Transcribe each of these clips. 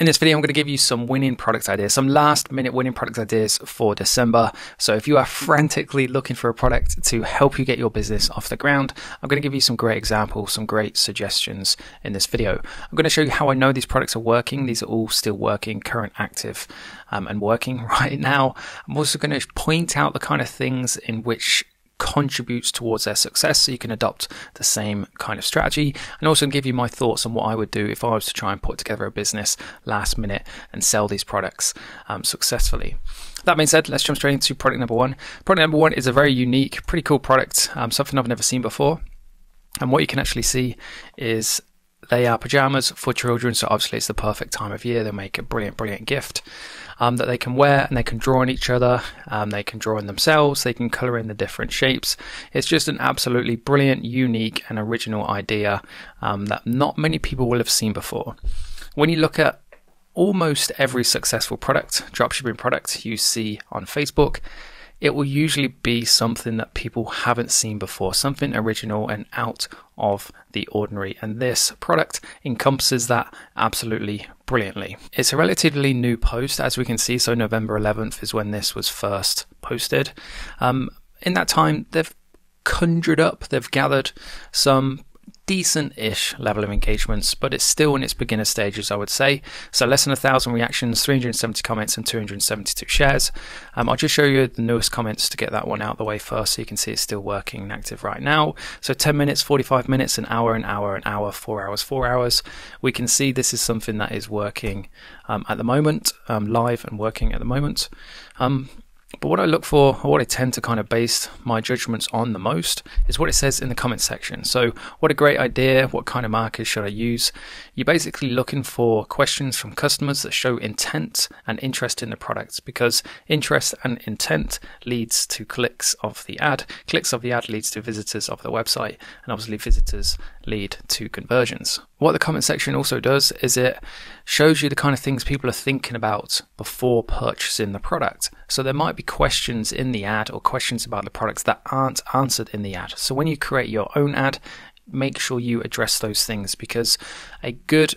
In this video, I'm going to give you some winning product ideas, some last minute winning product ideas for December. So if you are frantically looking for a product to help you get your business off the ground, I'm going to give you some great examples, some great suggestions in this video. I'm going to show you how I know these products are working. These are all still working, current, active, um, and working right now. I'm also going to point out the kind of things in which contributes towards their success so you can adopt the same kind of strategy and also give you my thoughts on what I would do if I was to try and put together a business last minute and sell these products um, successfully. That being said, let's jump straight into product number one. Product number one is a very unique, pretty cool product, um, something I've never seen before. And what you can actually see is they are pajamas for children, so obviously it's the perfect time of year. They make a brilliant, brilliant gift um, that they can wear and they can draw on each other. Um, they can draw in themselves. They can color in the different shapes. It's just an absolutely brilliant, unique, and original idea um, that not many people will have seen before. When you look at almost every successful product, dropshipping product you see on Facebook, it will usually be something that people haven't seen before, something original and out of the ordinary. And this product encompasses that absolutely brilliantly. It's a relatively new post, as we can see. So, November 11th is when this was first posted. Um, in that time, they've conjured up, they've gathered some decent-ish level of engagements, but it's still in its beginner stages, I would say. So less than a thousand reactions, 370 comments, and 272 shares. Um, I'll just show you the newest comments to get that one out of the way first, so you can see it's still working and active right now. So 10 minutes, 45 minutes, an hour, an hour, an hour, four hours, four hours. We can see this is something that is working um, at the moment, um, live and working at the moment. But what I look for, or what I tend to kind of base my judgments on the most, is what it says in the comment section. So, what a great idea, what kind of markers should I use? You're basically looking for questions from customers that show intent and interest in the products because interest and intent leads to clicks of the ad. Clicks of the ad leads to visitors of the website, and obviously, visitors lead to conversions. What the comment section also does is it shows you the kind of things people are thinking about before purchasing the product. So there might be questions in the ad or questions about the products that aren't answered in the ad. So when you create your own ad, make sure you address those things because a good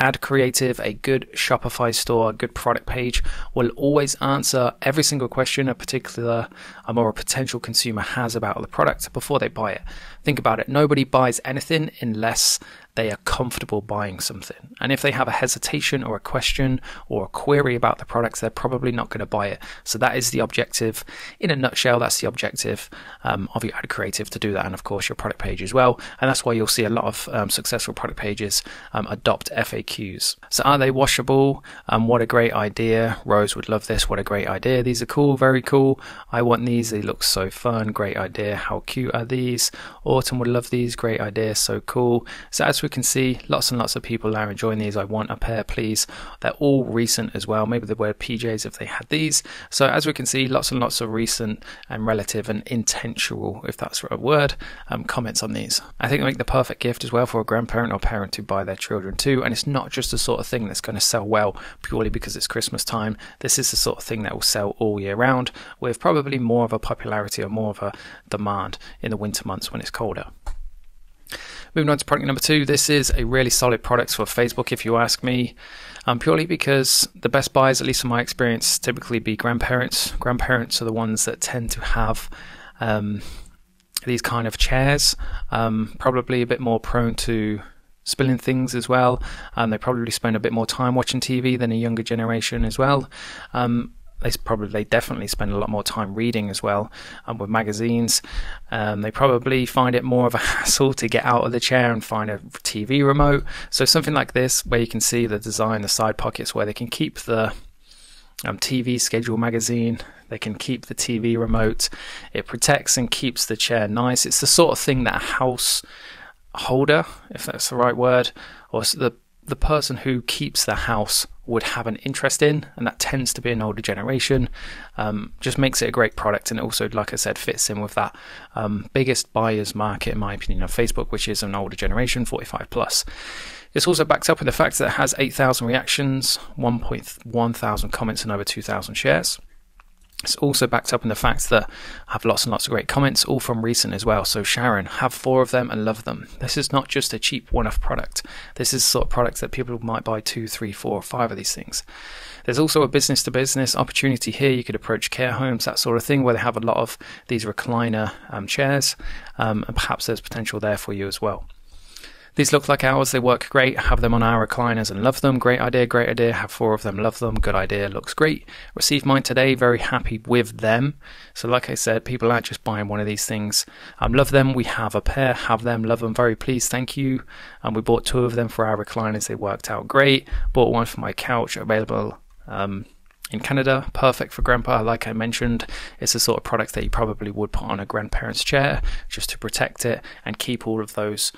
ad creative, a good Shopify store, a good product page will always answer every single question a particular um, or a potential consumer has about the product before they buy it. Think about it. Nobody buys anything unless they are comfortable buying something. And if they have a hesitation or a question or a query about the products, they're probably not going to buy it. So that is the objective. In a nutshell, that's the objective um, of your ad creative to do that. And of course, your product page as well. And that's why you'll see a lot of um, successful product pages um, adopt FAQs. So are they washable? Um, what a great idea. Rose would love this. What a great idea. These are cool, very cool. I want these. They look so fun. Great idea. How cute are these? Autumn would love these. Great idea. So cool. So as we can see, lots and lots of people are enjoying these. I want a pair, please. They're all recent as well. Maybe they wear PJs if they had these. So as we can see, lots and lots of recent and relative and intentional, if that's the right word, um, comments on these. I think they make the perfect gift as well for a grandparent or parent to buy their children too. And it's not just the sort of thing that's going to sell well purely because it's Christmas time. This is the sort of thing that will sell all year round with probably more of a popularity or more of a demand in the winter months when it's colder. Moving on to product number two, this is a really solid product for Facebook, if you ask me, um, purely because the best buys, at least in my experience, typically be grandparents. Grandparents are the ones that tend to have um, these kind of chairs, um, probably a bit more prone to spilling things as well. and they probably spend a bit more time watching TV than a younger generation as well. Um, they probably they definitely spend a lot more time reading as well um, with magazines. Um, they probably find it more of a hassle to get out of the chair and find a TV remote. So something like this, where you can see the design, the side pockets, where they can keep the um, TV schedule magazine. They can keep the TV remote. It protects and keeps the chair nice. It's the sort of thing that a house holder, if that's the right word, or the the person who keeps the house would have an interest in, and that tends to be an older generation. Um, just makes it a great product, and also, like I said, fits in with that um, biggest buyers market, in my opinion, of Facebook, which is an older generation, 45 plus. It's also backed up in the fact that it has 8,000 reactions, 1.1 thousand comments, and over 2,000 shares. It's also backed up in the fact that I have lots and lots of great comments, all from recent as well. So, Sharon, have four of them and love them. This is not just a cheap one off product. This is sort of product that people might buy two, three, four, or five of these things. There's also a business to business opportunity here. You could approach care homes, that sort of thing, where they have a lot of these recliner um, chairs, um, and perhaps there's potential there for you as well. These look like ours, they work great. Have them on our recliners and love them. Great idea, great idea. Have four of them, love them. Good idea, looks great. Received mine today, very happy with them. So, like I said, people aren't just buying one of these things. Um, love them. We have a pair, have them, love them. Very pleased, thank you. And um, we bought two of them for our recliners, they worked out great. Bought one for my couch, available. Um, in Canada, perfect for grandpa. Like I mentioned, it's the sort of product that you probably would put on a grandparent's chair just to protect it and keep all of those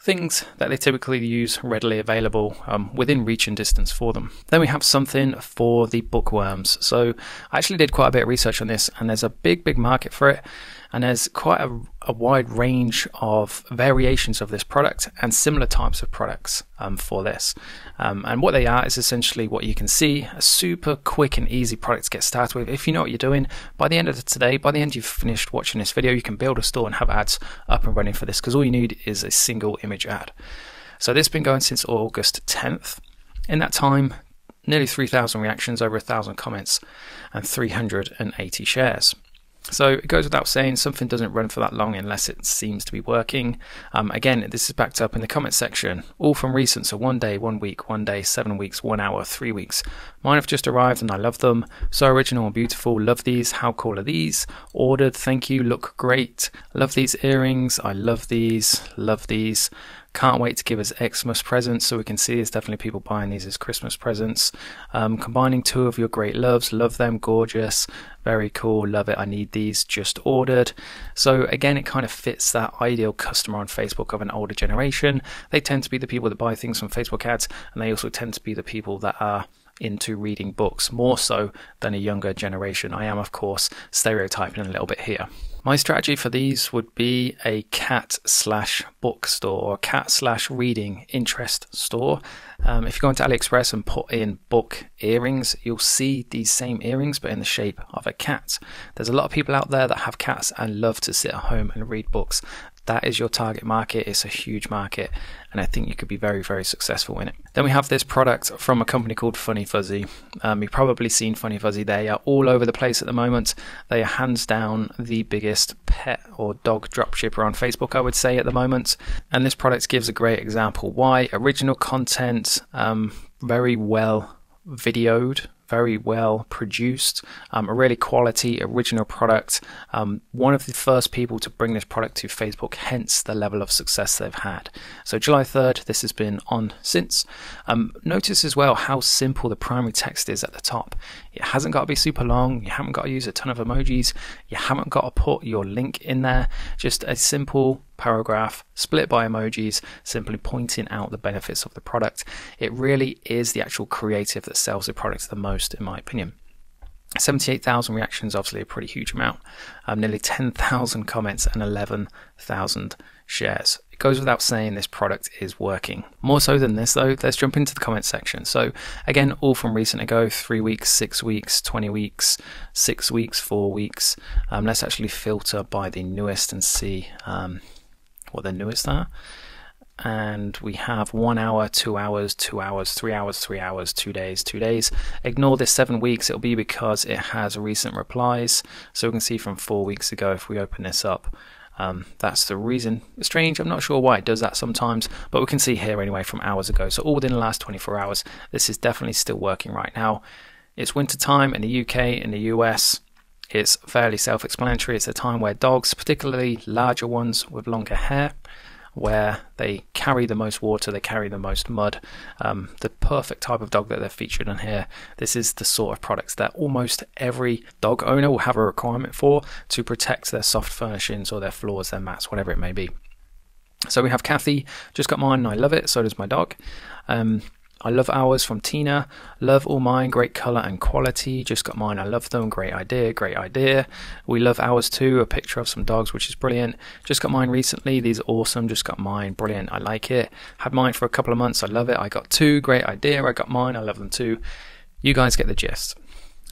things that they typically use readily available um, within reach and distance for them. Then we have something for the bookworms. So I actually did quite a bit of research on this, and there's a big, big market for it and there's quite a, a, wide range of variations of this product and similar types of products um, for this. Um, and what they are is essentially what you can see a super quick and easy product to get started with. If you know what you're doing, by the end of today, by the end you've finished watching this video, you can build a store and have ads up and running for this because all you need is a single image ad. So this has been going since August 10th. In that time, nearly 3,000 reactions, over 1,000 comments, and 380 shares. So it goes without saying something doesn't run for that long unless it seems to be working. Um, again, this is backed up in the comment section, all from recent. So one day, one week, one day, seven weeks, one hour, three weeks. Mine have just arrived and I love them. So original and beautiful. Love these. How cool are these? Ordered. Thank you. Look great. Love these earrings. I love these. Love these. Can't wait to give us Xmas presents. So we can see there's definitely people buying these as Christmas presents. Um, combining two of your great loves. Love them. Gorgeous. Very cool. Love it. I need these. Just ordered. So again, it kind of fits that ideal customer on Facebook of an older generation. They tend to be the people that buy things from Facebook ads, and they also tend to be the people that are into reading books more so than a younger generation. I am, of course, stereotyping a little bit here. My strategy for these would be a cat slash bookstore or cat slash reading interest store. Um, if you go into AliExpress and put in book earrings, you'll see these same earrings but in the shape of a cat. There's a lot of people out there that have cats and love to sit at home and read books that is your target market. It's a huge market, and I think you could be very, very successful in it. Then we have this product from a company called Funny Fuzzy. Um, you've probably seen Funny Fuzzy. They are all over the place at the moment. They are hands down the biggest pet or dog dropshipper on Facebook, I would say, at the moment. And this product gives a great example. Why? Original content, um, very well videoed very well produced, um, a really quality original product. Um, one of the first people to bring this product to Facebook, hence the level of success they've had. So, July 3rd, this has been on since. Um, notice as well how simple the primary text is at the top. It hasn't got to be super long, you haven't got to use a ton of emojis, you haven't got to put your link in there, just a simple paragraph split by emojis, simply pointing out the benefits of the product. It really is the actual creative that sells the product the most, in my opinion. 78,000 reactions, obviously a pretty huge amount. Um, nearly 10,000 comments and 11,000 shares. It goes without saying this product is working. More so than this, though, let's jump into the comment section. So, again, all from recent ago three weeks, six weeks, 20 weeks, six weeks, four weeks. Um, let's actually filter by the newest and see um, what the newest are. And we have one hour, two hours, two hours, three hours, three hours, two days, two days. Ignore this seven weeks, it'll be because it has recent replies. So we can see from four weeks ago if we open this up. Um, that's the reason. Strange, I'm not sure why it does that sometimes, but we can see here anyway from hours ago. So all within the last 24 hours, this is definitely still working right now. It's winter time in the UK, in the US. It's fairly self explanatory. It's a time where dogs, particularly larger ones with longer hair, where they carry the most water, they carry the most mud. Um, the perfect type of dog that they're featured on here. This is the sort of products that almost every dog owner will have a requirement for to protect their soft furnishings or their floors, their mats, whatever it may be. So we have Kathy, just got mine and I love it, so does my dog. Um, I love ours from Tina. Love all mine, great colour and quality. Just got mine, I love them. Great idea, great idea. We love ours too. A picture of some dogs, which is brilliant. Just got mine recently. These are awesome. Just got mine, brilliant. I like it. Had mine for a couple of months. I love it. I got two, great idea. I got mine. I love them too. You guys get the gist.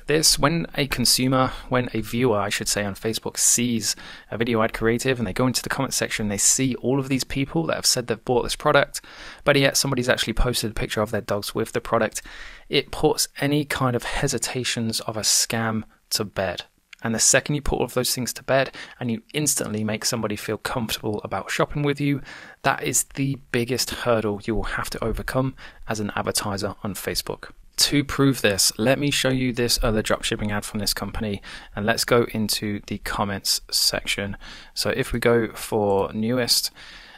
This, when a consumer, when a viewer, I should say, on Facebook sees a video ad creative and they go into the comment section, and they see all of these people that have said they've bought this product, but yet somebody's actually posted a picture of their dogs with the product, it puts any kind of hesitations of a scam to bed. And the second you put all of those things to bed and you instantly make somebody feel comfortable about shopping with you, that is the biggest hurdle you will have to overcome as an advertiser on Facebook. To prove this, let me show you this other dropshipping ad from this company and let's go into the comments section. So if we go for newest,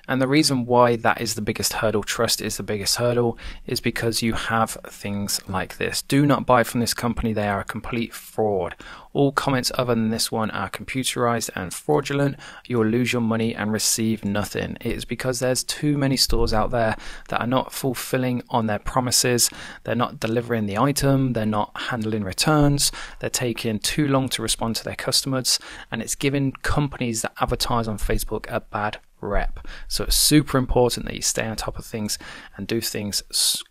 and the reason why that is the biggest hurdle, trust is the biggest hurdle, is because you have things like this. Do not buy from this company, they are a complete fraud. All comments other than this one are computerized and fraudulent. You will lose your money and receive nothing. It is because there's too many stores out there that are not fulfilling on their promises. They're not delivering the item, they're not handling returns, they're taking too long to respond to their customers, and it's giving companies that advertise on Facebook a bad rep. So it's super important that you stay on top of things and do things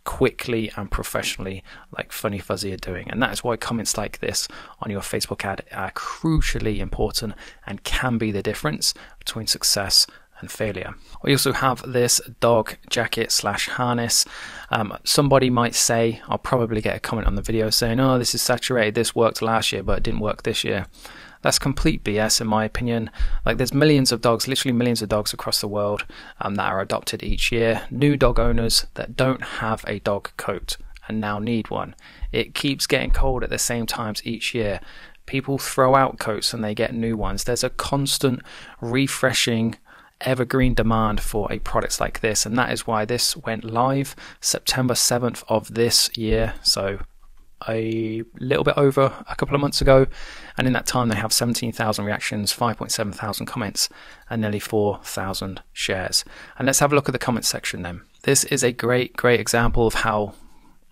quickly and professionally, like Funny Fuzzy are doing. And that is why comments like this on your Facebook ad are crucially important and can be the difference between success and failure. We also have this dog jacket slash harness. Um, somebody might say, I'll probably get a comment on the video saying, oh, this is saturated, this worked last year, but it didn't work this year. That's complete BS, in my opinion. Like, there's millions of dogs, literally millions of dogs across the world um, that are adopted each year. New dog owners that don't have a dog coat and now need one. It keeps getting cold at the same times each year. People throw out coats and they get new ones. There's a constant refreshing evergreen demand for a product like this, and that is why this went live September 7th of this year. So a little bit over a couple of months ago, and in that time they have 17,000 reactions, 5.7 thousand comments, and nearly 4,000 shares. And let's have a look at the comments section then. This is a great, great example of how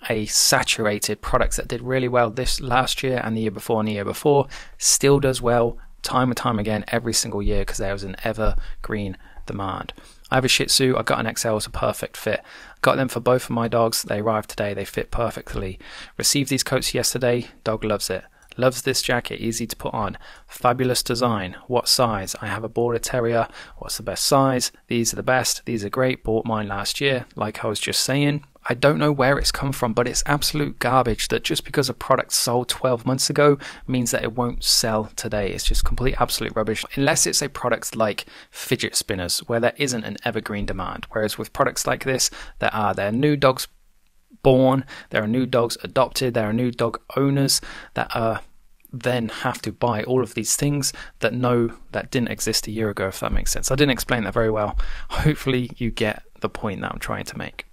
a saturated product that did really well this last year and the year before and the year before still does well time and time again every single year because there was an evergreen demand. I have a Shih Tzu. I've got an XL it's a perfect fit. Got them for both of my dogs. They arrived today. They fit perfectly. Received these coats yesterday. Dog loves it. Loves this jacket, easy to put on. Fabulous design. What size? I have a Border Terrier. What's the best size? These are the best. These are great. Bought mine last year. Like I was just saying, I don't know where it's come from, but it's absolute garbage that just because a product sold 12 months ago means that it won't sell today. It's just complete absolute rubbish. Unless it's a product like fidget spinners where there isn't an evergreen demand. Whereas with products like this, there are. There are new dogs born, there are new dogs adopted, there are new dog owners that are then have to buy all of these things that know that didn't exist a year ago, if that makes sense. I didn't explain that very well. Hopefully, you get the point that I'm trying to make.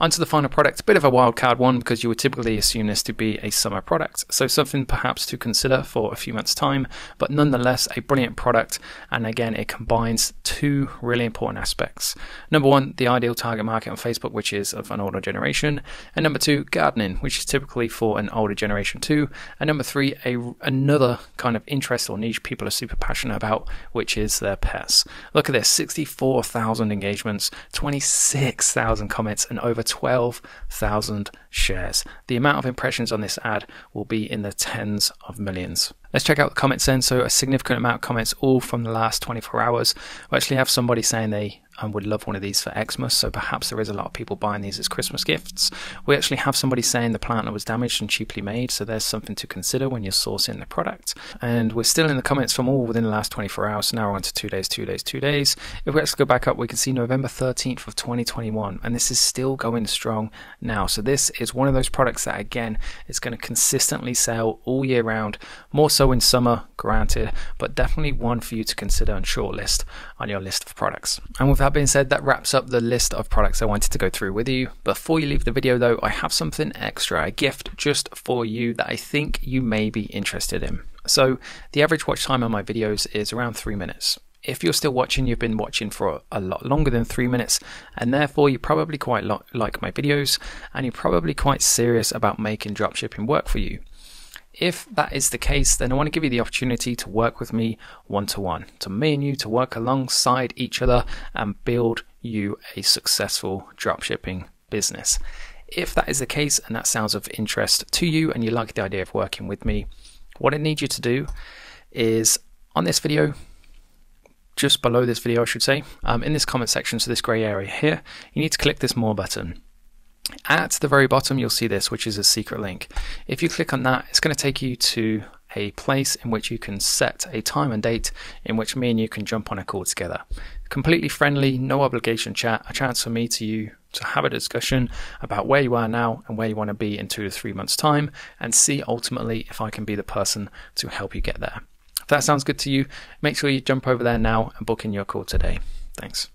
Onto the final product, a bit of a wild card one because you would typically assume this to be a summer product. So something perhaps to consider for a few months' time, but nonetheless a brilliant product. And again, it combines two really important aspects. Number one, the ideal target market on Facebook, which is of an older generation. And number two, gardening, which is typically for an older generation too. And number three, a another kind of interest or niche people are super passionate about, which is their pets. Look at this, 64,000 engagements, 26,000 comments, and over 12,000 shares. The amount of impressions on this ad will be in the tens of millions. Let's check out the comments then. So, a significant amount of comments, all from the last 24 hours. We actually have somebody saying they and would love one of these for Xmas, so perhaps there is a lot of people buying these as Christmas gifts. We actually have somebody saying the planter was damaged and cheaply made, so there's something to consider when you're sourcing the product. And we're still in the comments from all within the last 24 hours, so now we're on to two days, two days, two days. If we actually go back up, we can see November 13th of 2021, and this is still going strong now. So this is one of those products that, again, is going to consistently sell all year round, more so in summer, granted, but definitely one for you to consider and shortlist on your list of products. And with that being said, that wraps up the list of products I wanted to go through with you. Before you leave the video though, I have something extra, a gift just for you that I think you may be interested in. So the average watch time on my videos is around three minutes. If you're still watching, you've been watching for a lot longer than three minutes, and therefore you probably quite like my videos, and you're probably quite serious about making dropshipping work for you. If that is the case, then I want to give you the opportunity to work with me one to one, to me and you to work alongside each other and build you a successful dropshipping business. If that is the case and that sounds of interest to you and you like the idea of working with me, what I need you to do is on this video, just below this video, I should say, um, in this comment section, so this grey area here, you need to click this more button. At the very bottom, you'll see this, which is a secret link. If you click on that, it's going to take you to a place in which you can set a time and date in which me and you can jump on a call together. Completely friendly, no obligation chat, a chance for me to you to have a discussion about where you are now and where you want to be in two to three months' time and see ultimately if I can be the person to help you get there. If that sounds good to you, make sure you jump over there now and book in your call today. Thanks.